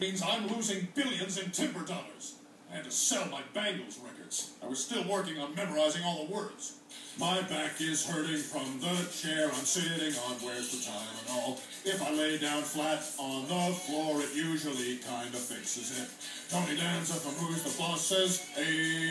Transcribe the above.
means I'm losing billions in timber dollars. I had to sell my Bangles records. I was still working on memorizing all the words. My back is hurting from the chair I'm sitting on. Where's the Tylenol? If I lay down flat on the floor, it usually kinda fixes it. Tony Danza from Who's the Boss says, hey.